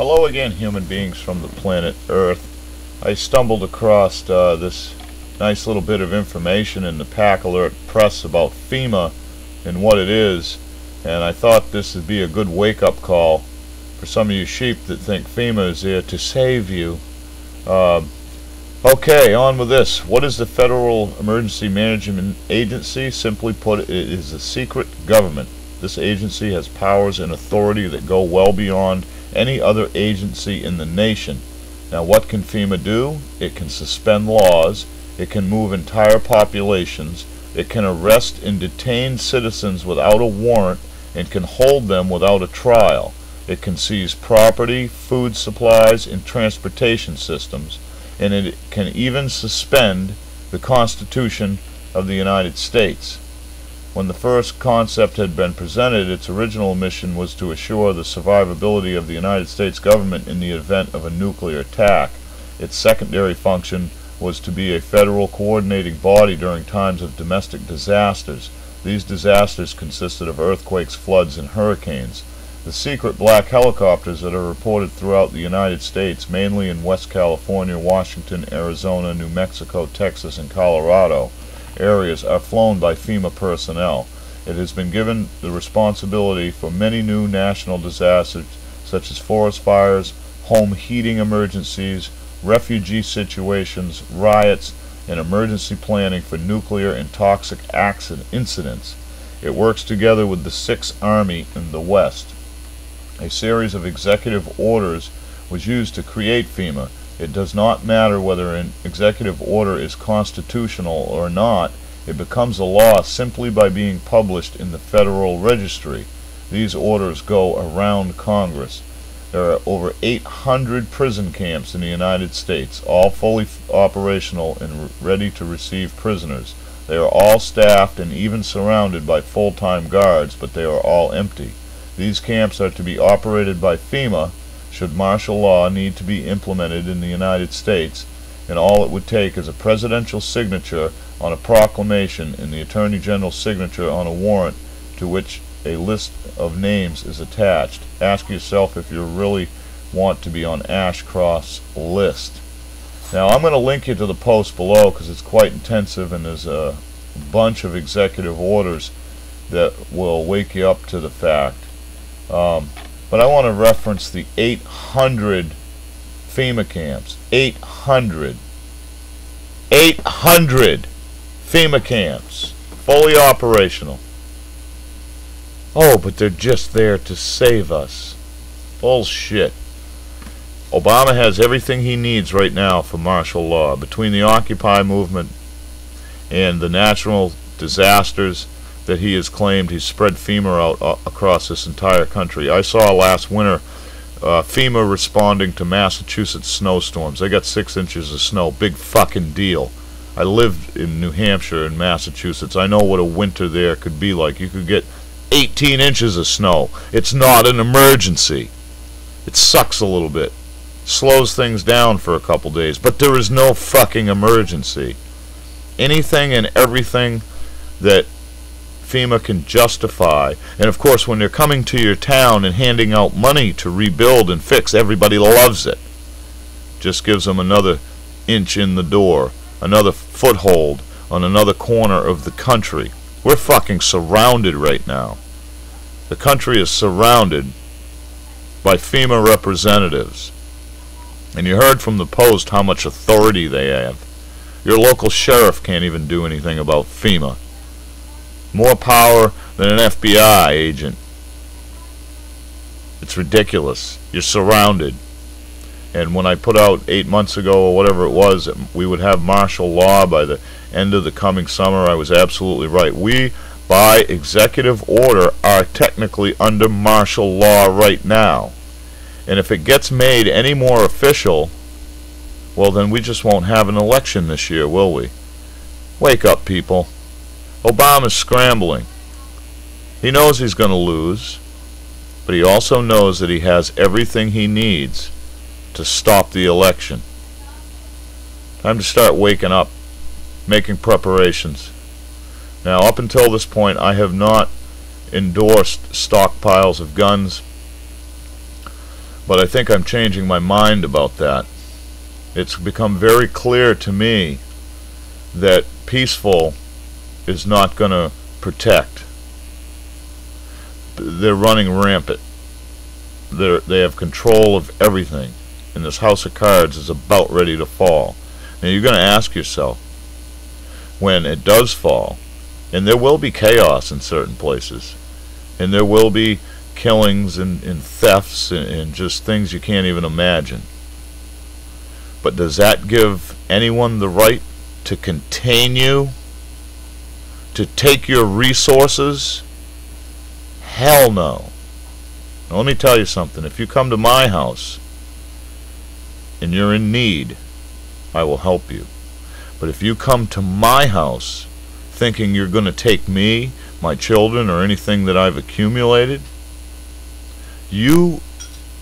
Hello again, human beings from the planet Earth. I stumbled across uh, this nice little bit of information in the Pak Alert Press about FEMA and what it is, and I thought this would be a good wake-up call for some of you sheep that think FEMA is there to save you. Uh, okay, on with this. What is the Federal Emergency Management Agency? Simply put, it is a secret government. This agency has powers and authority that go well beyond any other agency in the nation. Now what can FEMA do? It can suspend laws, it can move entire populations, it can arrest and detain citizens without a warrant and can hold them without a trial. It can seize property, food supplies, and transportation systems, and it can even suspend the Constitution of the United States. When the first concept had been presented, its original mission was to assure the survivability of the United States government in the event of a nuclear attack. Its secondary function was to be a federal coordinating body during times of domestic disasters. These disasters consisted of earthquakes, floods, and hurricanes. The secret black helicopters that are reported throughout the United States, mainly in West California, Washington, Arizona, New Mexico, Texas, and Colorado, areas are flown by FEMA personnel. It has been given the responsibility for many new national disasters such as forest fires, home heating emergencies, refugee situations, riots, and emergency planning for nuclear and toxic accident incidents. It works together with the 6th Army in the West. A series of executive orders was used to create FEMA it does not matter whether an executive order is constitutional or not, it becomes a law simply by being published in the Federal Registry. These orders go around Congress. There are over 800 prison camps in the United States, all fully operational and ready to receive prisoners. They are all staffed and even surrounded by full-time guards, but they are all empty. These camps are to be operated by FEMA, should martial law need to be implemented in the United States, and all it would take is a presidential signature on a proclamation and the Attorney General's signature on a warrant to which a list of names is attached. Ask yourself if you really want to be on Ashcroft's list. Now I'm going to link you to the post below because it's quite intensive and there's a bunch of executive orders that will wake you up to the fact. Um, but I want to reference the 800 FEMA camps. 800. 800 FEMA camps. Fully operational. Oh, but they're just there to save us. Bullshit. Obama has everything he needs right now for martial law. Between the Occupy movement and the natural disasters that he has claimed he's spread FEMA out uh, across this entire country. I saw last winter uh, FEMA responding to Massachusetts snowstorms. They got six inches of snow. Big fucking deal. I lived in New Hampshire and Massachusetts. I know what a winter there could be like. You could get 18 inches of snow. It's not an emergency. It sucks a little bit. Slows things down for a couple days. But there is no fucking emergency. Anything and everything that FEMA can justify. And of course, when they're coming to your town and handing out money to rebuild and fix, everybody loves it. Just gives them another inch in the door, another foothold on another corner of the country. We're fucking surrounded right now. The country is surrounded by FEMA representatives. And you heard from the Post how much authority they have. Your local sheriff can't even do anything about FEMA. More power than an FBI agent. It's ridiculous. You're surrounded. And when I put out eight months ago or whatever it was, we would have martial law by the end of the coming summer, I was absolutely right. We, by executive order, are technically under martial law right now. And if it gets made any more official, well, then we just won't have an election this year, will we? Wake up, people. Obama's scrambling. He knows he's going to lose, but he also knows that he has everything he needs to stop the election. Time to start waking up, making preparations. Now, up until this point, I have not endorsed stockpiles of guns. But I think I'm changing my mind about that. It's become very clear to me that peaceful is not going to protect. They're running rampant. They're, they have control of everything. And this house of cards is about ready to fall. Now you're going to ask yourself, when it does fall, and there will be chaos in certain places, and there will be killings and, and thefts and, and just things you can't even imagine. But does that give anyone the right to contain you? To take your resources? Hell no. Now, let me tell you something. If you come to my house and you're in need, I will help you. But if you come to my house thinking you're going to take me, my children, or anything that I've accumulated, you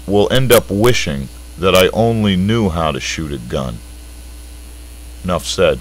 will end up wishing that I only knew how to shoot a gun. Enough said.